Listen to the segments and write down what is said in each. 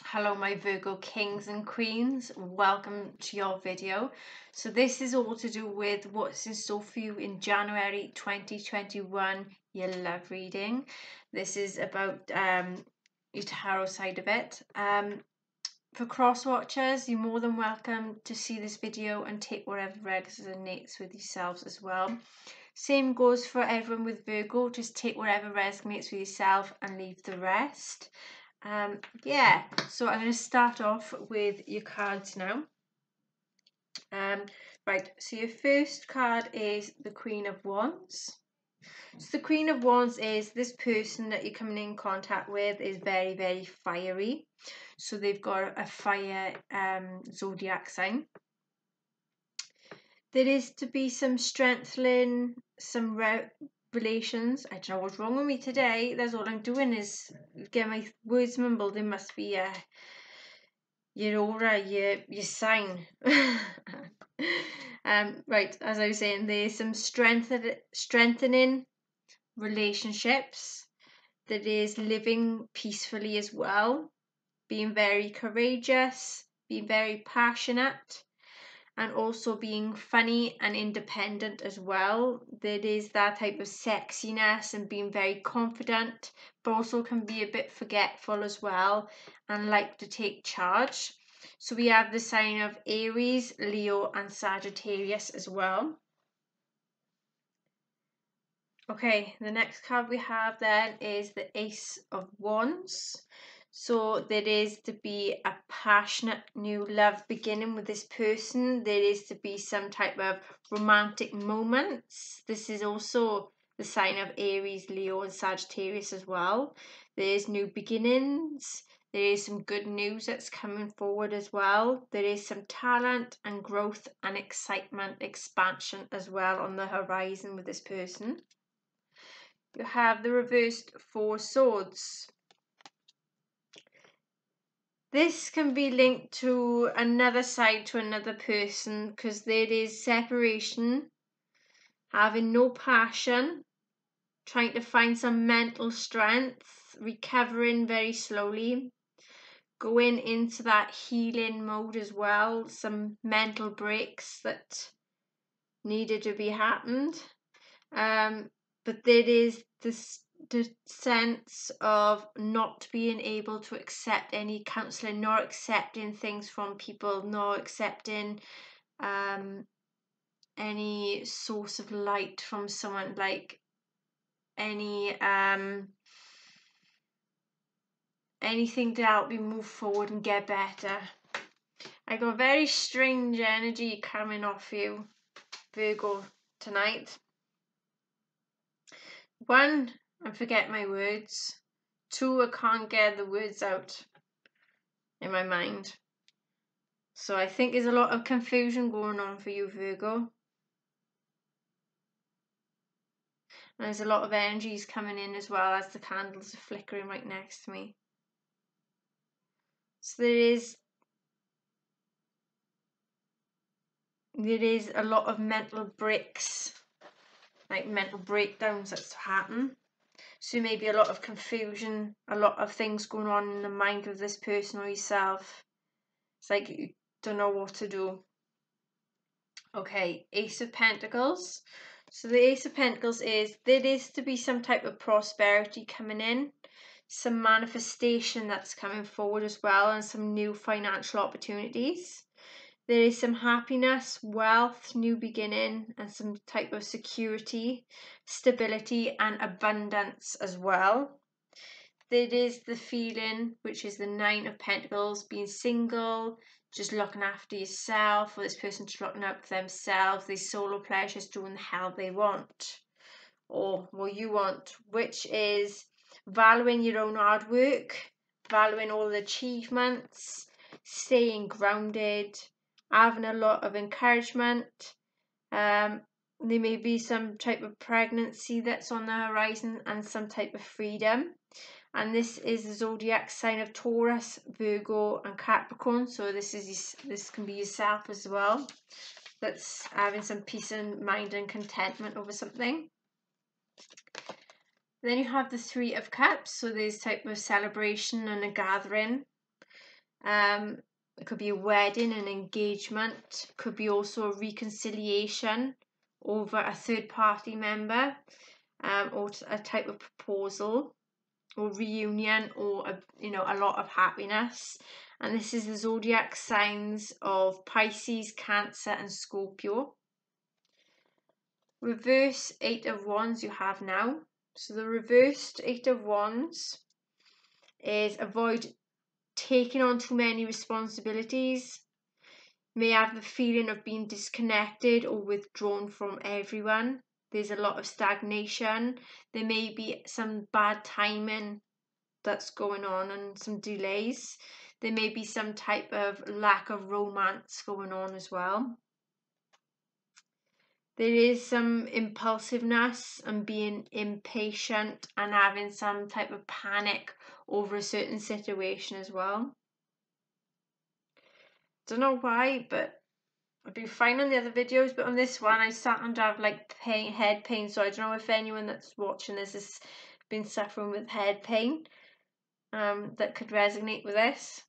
Hello my Virgo kings and queens, welcome to your video. So this is all to do with what's in store for you in January 2021, your love reading. This is about um, your tarot side of it. Um, for cross watchers, you're more than welcome to see this video and take whatever resonates with yourselves as well. Same goes for everyone with Virgo, just take whatever resonates with yourself and leave the rest. Um, yeah, so I'm going to start off with your cards now. Um, right, so your first card is the Queen of Wands. So the Queen of Wands is this person that you're coming in contact with is very, very fiery. So they've got a fire um, zodiac sign. There is to be some strengthening, some relations. I don't know what's wrong with me today. That's all I'm doing is get my words mumbled. It must be uh, your aura, your your sign. um, right, as I was saying, there's some strengthen, strengthening relationships. That is living peacefully as well, being very courageous, being very passionate and also being funny and independent as well. There is that type of sexiness and being very confident, but also can be a bit forgetful as well and like to take charge. So we have the sign of Aries, Leo, and Sagittarius as well. Okay, the next card we have then is the Ace of Wands. So there is to be a passionate new love beginning with this person. There is to be some type of romantic moments. This is also the sign of Aries, Leo, and Sagittarius as well. There is new beginnings. There is some good news that's coming forward as well. There is some talent and growth and excitement, expansion as well on the horizon with this person. You have the reversed Four Swords. This can be linked to another side to another person because there is separation, having no passion, trying to find some mental strength, recovering very slowly, going into that healing mode as well, some mental breaks that needed to be happened. Um, but there is this the sense of not being able to accept any counseling, nor accepting things from people, nor accepting um, any source of light from someone, like any um, anything to help me move forward and get better. I got very strange energy coming off you, Virgo, tonight. One, I forget my words. Two, I can't get the words out in my mind. So I think there's a lot of confusion going on for you, Virgo. And there's a lot of energies coming in as well as the candles are flickering right next to me. So there is there is a lot of mental breaks, like mental breakdowns that's happen. So maybe a lot of confusion, a lot of things going on in the mind of this person or yourself. It's like you don't know what to do. Okay, Ace of Pentacles. So the Ace of Pentacles is there is to be some type of prosperity coming in, some manifestation that's coming forward as well, and some new financial opportunities. There is some happiness, wealth, new beginning, and some type of security, stability, and abundance as well. There is the feeling, which is the Nine of Pentacles, being single, just looking after yourself, or this person just looking out for themselves, these solo pleasures doing the hell they want, or what you want, which is valuing your own hard work, valuing all the achievements, staying grounded, having a lot of encouragement. Um, there may be some type of pregnancy that's on the horizon and some type of freedom. And this is the zodiac sign of Taurus, Virgo, and Capricorn. So this is this can be yourself as well. That's having some peace and mind and contentment over something. Then you have the Three of Cups. So there's type of celebration and a gathering. Um, it could be a wedding, an engagement, could be also a reconciliation over a third party member um, or a type of proposal or reunion or a, you know a lot of happiness and this is the zodiac signs of Pisces, Cancer and Scorpio. Reverse 8 of Wands you have now. So the reversed 8 of Wands is avoid taking on too many responsibilities, may have the feeling of being disconnected or withdrawn from everyone. There's a lot of stagnation. There may be some bad timing that's going on and some delays. There may be some type of lack of romance going on as well. There is some impulsiveness and being impatient and having some type of panic over a certain situation as well. Don't know why, but I've been fine on the other videos, but on this one I sat and have like pain, head pain. So I don't know if anyone that's watching this has been suffering with head pain um, that could resonate with this.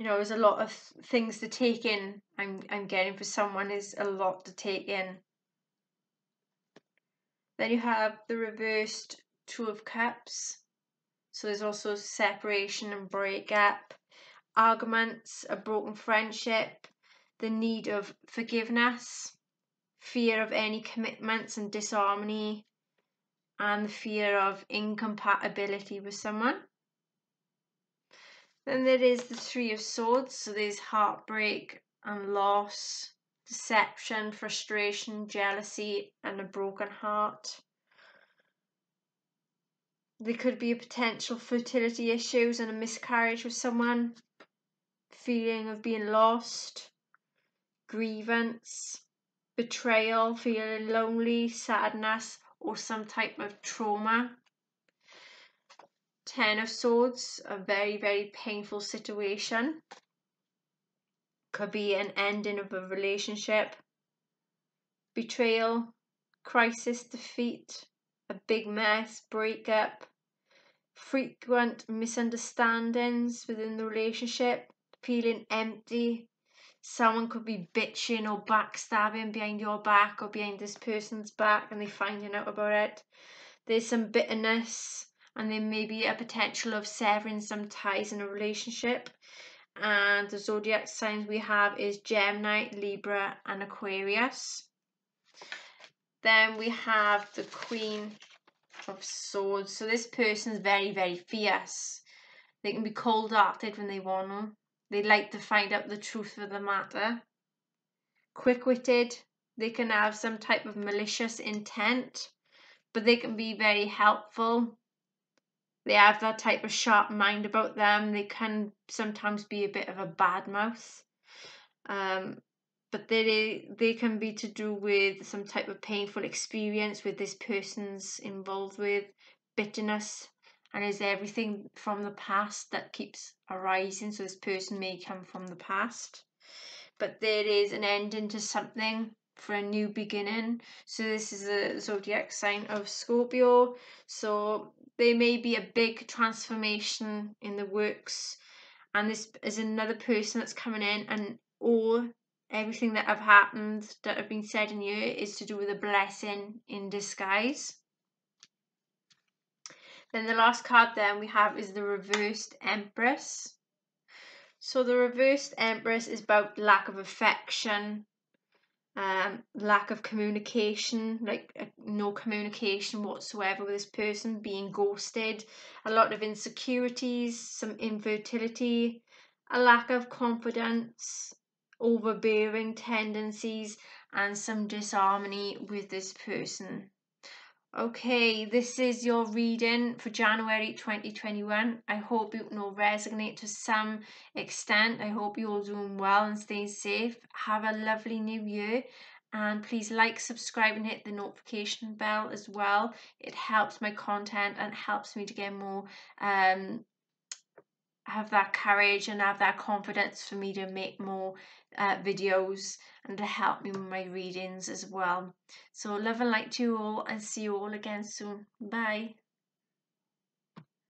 You know, there's a lot of things to take in. I'm I'm getting for someone is a lot to take in. Then you have the reversed Two of Cups. So there's also separation and breakup, arguments, a broken friendship, the need of forgiveness, fear of any commitments and disharmony, and the fear of incompatibility with someone. Then there is the Three of Swords, so there's heartbreak and loss, deception, frustration, jealousy, and a broken heart. There could be a potential fertility issues and a miscarriage with someone, feeling of being lost, grievance, betrayal, feeling lonely, sadness, or some type of trauma. Ten of Swords, a very, very painful situation. Could be an ending of a relationship, betrayal, crisis, defeat, a big mess, breakup, frequent misunderstandings within the relationship, feeling empty. Someone could be bitching or backstabbing behind your back or behind this person's back and they finding out about it. There's some bitterness and there may be a potential of severing some ties in a relationship. And the zodiac signs we have is Gemini, Libra, and Aquarius. Then we have the Queen of Swords. So this person's very, very fierce. They can be cold hearted when they want to. They like to find out the truth of the matter. Quick witted. They can have some type of malicious intent, but they can be very helpful. They have that type of sharp mind about them. They can sometimes be a bit of a bad mouth. Um, but they they can be to do with some type of painful experience with this person's involved with bitterness. And is everything from the past that keeps arising? So this person may come from the past. But there is an ending to something for a new beginning. So this is a zodiac sign of scorpio. So there may be a big transformation in the works and this is another person that's coming in and all everything that have happened that have been said in you is to do with a blessing in disguise. Then the last card then we have is the reversed Empress. So the reversed Empress is about lack of affection, um, lack of communication, like uh, no communication whatsoever with this person, being ghosted, a lot of insecurities, some infertility, a lack of confidence, overbearing tendencies and some disharmony with this person. Okay, this is your reading for January 2021. I hope you will resonate to some extent. I hope you're all doing well and staying safe. Have a lovely new year and please like, subscribe and hit the notification bell as well. It helps my content and helps me to get more um have that courage and have that confidence for me to make more uh, videos and to help me with my readings as well. So love and light to you all and see you all again soon. Bye.